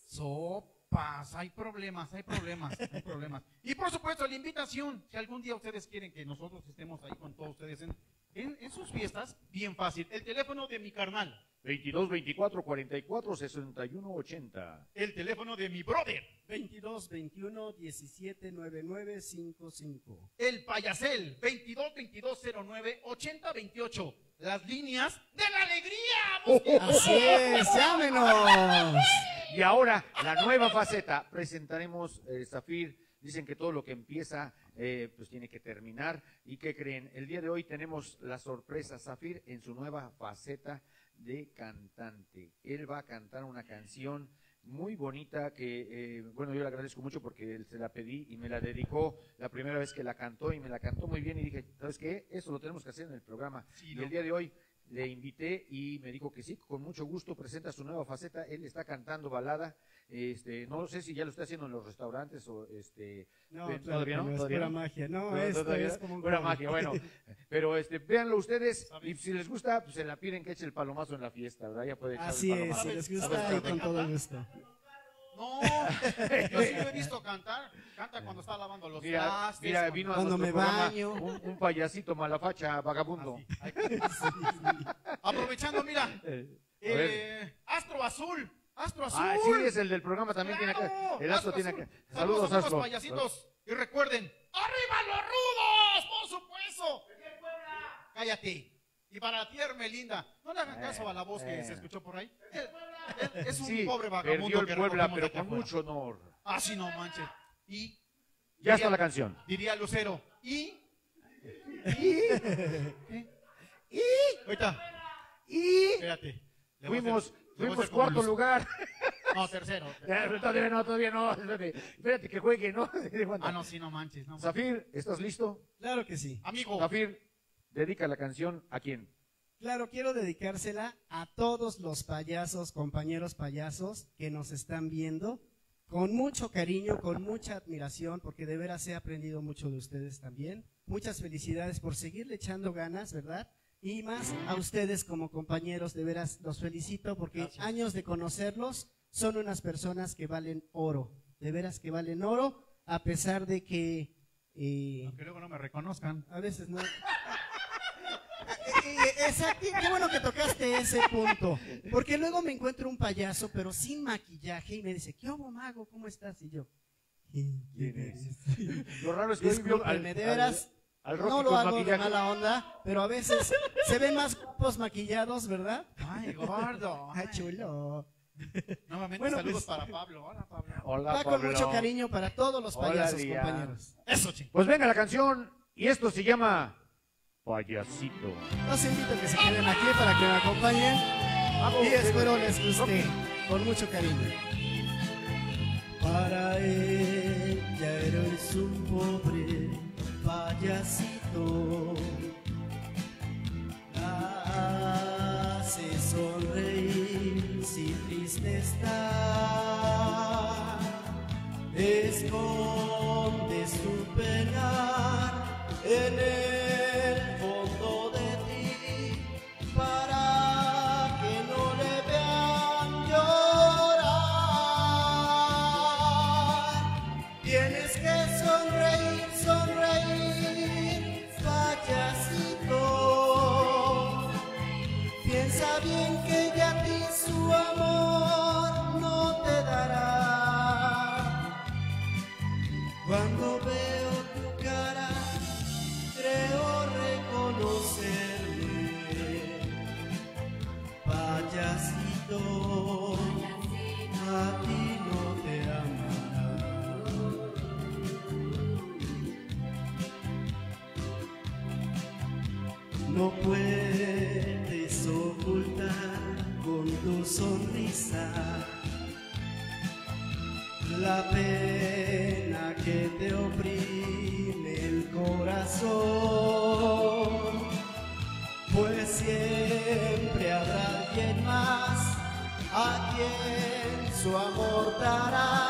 Sop. pasa? Hay problemas, hay problemas, hay problemas. Y por supuesto, la invitación, si algún día ustedes quieren que nosotros estemos ahí con todos ustedes en, en- en sus fiestas, bien fácil. El teléfono de mi carnal, 22 24 44 61 80. el teléfono de mi brother, 22 21 17 99 55. el payasel, 22 22 09 80 28. Las líneas de la alegría. <laughs> Así es, llámenos. Y ahora, la nueva faceta, presentaremos eh, Zafir. Dicen que todo lo que empieza, eh, pues tiene que terminar. ¿Y qué creen? El día de hoy tenemos la sorpresa, Zafir, en su nueva faceta de cantante. Él va a cantar una canción muy bonita que, eh, bueno, yo le agradezco mucho porque él se la pedí y me la dedicó la primera vez que la cantó y me la cantó muy bien y dije, ¿sabes qué? Eso lo tenemos que hacer en el programa. Sí, Y ¿no? el día de hoy le invité y me dijo que sí, con mucho gusto presenta su nueva faceta. Él está cantando balada. Este, no sé si ya lo está haciendo en los restaurantes o este. No, que no, es ¿Todavía pura no? magia. No, No, esto todavía es como un Pura magia, bueno. <laughs> Pero este, véanlo ustedes y si les gusta, pues se la piden que eche el palomazo en la fiesta, ¿verdad? Ya puede echar Así el es, si les ¿Sabes gusta, y con todo gusto. No, <laughs> yo sí lo he visto cantar. Canta cuando está lavando los Mira, trastes. mira, vino a Cuando nuestro me programa baño. Un, un payasito malafacha, vagabundo. Hay- <laughs> Aprovechando, mira, Eh, a eh, Astro Azul, Astro Azul. Ah, sí, es el del programa también tiene ¡Claro! acá. El astro tiene acá. Saludos, amigos Astro. payasitos. Y recuerden, ¡arriba los rudos! ¡Por supuesto! Cállate. Y para ti, Hermelinda, no le hagan caso a la voz que eh. se escuchó por ahí. Es un Sí, pobre vagabundo perdió el que Puebla, pero con afuera. mucho honor. Ah, sí, no manches. Y Ya está la canción. Diría Lucero. Y. Y. Ahorita. Y Espérate. Fuimos, fuimos cuarto lugar. No, tercero. <laughs> Ya, Todavía no, todavía no. Espérate, espérate que juegue, ¿no? <laughs> Ah, no, sí, no manches. No manches. Zafir, ¿estás listo? Claro que sí. Amigo. Zafir, dedica la canción a quién. Claro, quiero dedicársela a todos los payasos, compañeros payasos que nos están viendo, con mucho cariño, con mucha admiración, porque de veras he aprendido mucho de ustedes también. Muchas felicidades por seguirle echando ganas, ¿verdad? Y más a ustedes como compañeros, de veras los felicito porque Gracias. años de conocerlos son unas personas que valen oro, de veras que valen oro, a pesar de que eh, Aunque luego no me reconozcan. a veces no. Eh, Exacto, qué bueno que tocaste ese punto. Porque luego me encuentro un payaso, pero sin maquillaje, y me dice, ¿qué hubo, mago? ¿Cómo estás? Y yo, ¿quién eres? Lo raro es que hoy vio al, de veras, al, no lo con hago de maquillaje. mala onda, pero a veces se ven más guapos maquillados, ¿verdad? Ay, gordo. Ay, chulo. Nuevamente Bueno, saludos pues- para Pablo. Hola, Pablo. Hola, Va con Pablo. mucho cariño para todos los payasos, compañeros. Eso, ching. Pues venga la canción y esto se llama Payasito. Los invito a que se queden aquí para que me acompañen. Y espero les guste con mucho cariño. Para ella eres un pobre payasito. La hace sonreír si triste está. Su amor dará,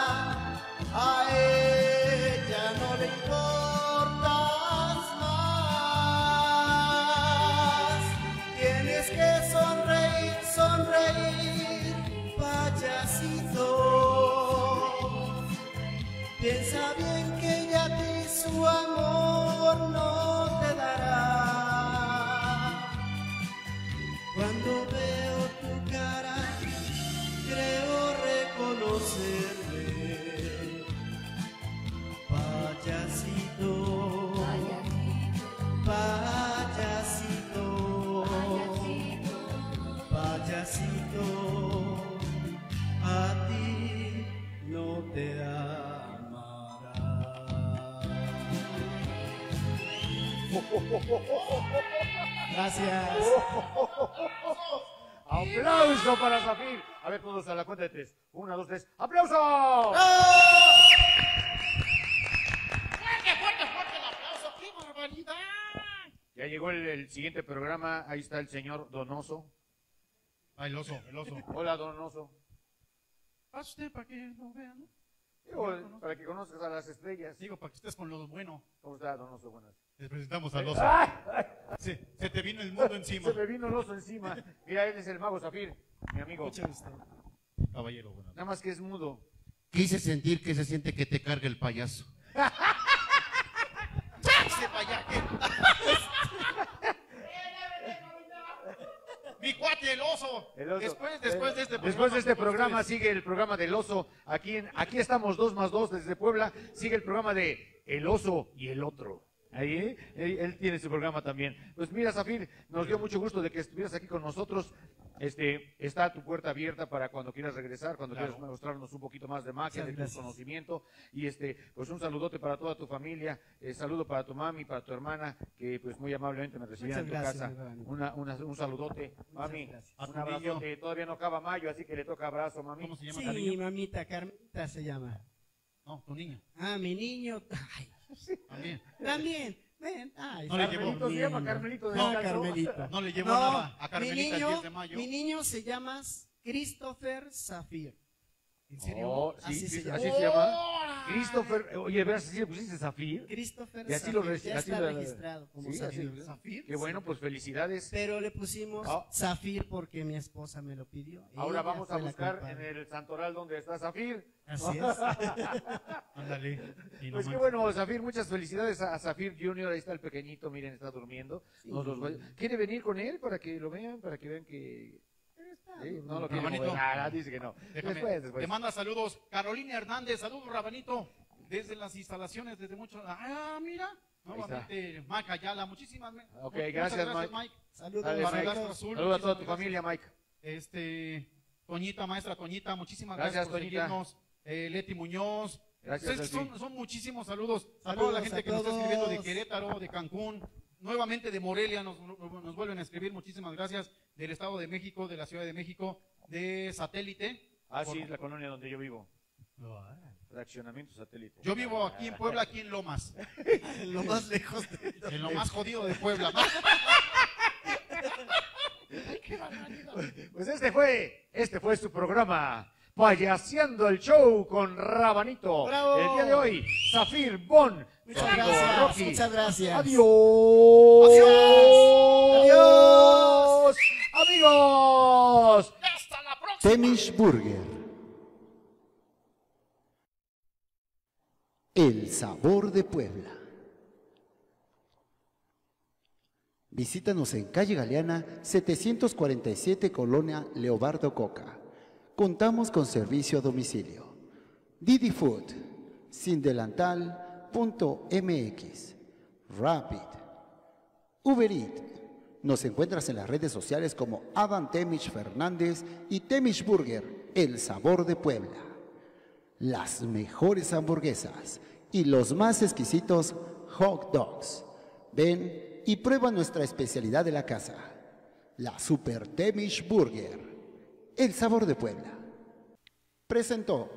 para Zafir! A ver, todos a la cuenta de tres. Una, dos, tres. ¡Aplauso! ¡Fuerte, fuerte, fuerte el aplauso! ¡Qué barbaridad! Ya llegó el, el siguiente programa. Ahí está el señor Donoso. Ah, el oso, el oso. Hola, Donoso. Usted para que lo vean. Digo, para que conozcas a las estrellas. Digo, para que estés con los buenos. ¿Cómo está, Donoso? Buenas. Les presentamos al oso. ¡Ay! Se, se te vino el mundo encima. Se me vino el oso encima. Mira, él es el mago Zafir, mi amigo. Mucho gusto. Caballero, bueno. Nada más que es mudo. Quise sentir que se siente que te carga el payaso. ¡Se vaya! Mi cuate, el oso. El oso. Después, después de este Después programa. de este programa sigue el programa del oso. Aquí, en, aquí estamos dos más dos desde Puebla. Sigue el programa de El oso y el otro. Ahí, ¿eh? él, él tiene su programa también. Pues mira, Zafir, nos dio mucho gusto de que estuvieras aquí con nosotros. Este, está tu puerta abierta para cuando quieras regresar, cuando Claro. quieras mostrarnos un poquito más de magia, de tu conocimiento. Y este, pues un saludote para toda tu familia, eh, saludo para tu mami, para tu hermana, que pues muy amablemente me recibieron en tu gracias, casa. Una, una- un saludote, mami. gracias. A Un abrazote. Todavía no acaba mayo, así que le toca abrazo, mami. ¿Cómo se llama, Sí, cariño? mamita, Carmita se llama. No, tu niño. Ah, mi niño. <laughs> Ay, También. también. Ven. Ay, No le llevo. Carmelito se llama durmiendo. Carmelito de No. Carmelito. No le llevo No, nada a mi Carmelita el niño, 10 de mayo. mi niño se llama Christopher Zafir. ¿En serio? Oh, sí, Así sí, se así llama. se llama. Christopher, oye, verás, así le pusiste Zafir. Christopher Y así lo Zafir. reci- Ya así está lo- registrado como Sí, Zafir. así- ¿Zafir? Qué bueno, pues felicidades. Pero le pusimos Ah. Zafir porque mi esposa me lo pidió. Ahora Ella vamos a buscar en el santoral donde está Zafir. Así es. <laughs> Ándale. No Pues qué bueno, Zafir, muchas felicidades a, a Zafir Junior. Ahí está el pequeñito, miren, está durmiendo. Nos los va- ¿Quiere venir con él para que lo vean? Para que vean que. Sí, No lo quiere Rabanito. mover. Ah, dice que no. Déjame, Después, después. Te manda saludos. Carolina Hernández, saludos, Rabanito. Desde las instalaciones, desde mucho. Ah, mira. Nuevamente, Mike Ayala, muchísimas Ok, muchas gracias, Mike. Saludos. Mike. Azul, Saluda a toda tu familia, Mike. Este, Toñita, maestra Toñita, muchísimas Gracias, gracias, por seguirnos. Eh, Leti Muñoz. Gracias, Pues son, son muchísimos saludos. a Saludos toda la gente a que nos está escribiendo de. Querétaro, de Cancún, nuevamente de Morelia, nos, nos vuelven a escribir. Muchísimas gracias. Del Estado de México, de la Ciudad de México, de Satélite. Ah, Por- sí, es la colonia donde yo vivo. Fraccionamiento satélite. Yo vivo aquí en Puebla, aquí en Lomas. <laughs> Lo más lejos de... En lo más jodido de Puebla. <laughs> Pues este fue, este fue su programa. Payaseando el show con Rabanito. ¡Bravo! El día de hoy, Zafir, Bon, Muchas amigo gracias, Rocky. muchas gracias. Adiós. Adiós. Amigos. ¡Hasta la próxima! Temish Burger. El sabor de Puebla. Visítanos en calle Galeana 747 Colonia Leobardo Coca. Contamos con servicio a domicilio. Didi Food, sindelantal.mx, Rapid, Uber Eats. Nos encuentras en las redes sociales como Adam Temich Fernández y Temich Burger, el sabor de Puebla. Las mejores hamburguesas y los más exquisitos hot dogs. Ven y prueba nuestra especialidad de la casa, la Super Temish Burger, el sabor de Puebla. Presentó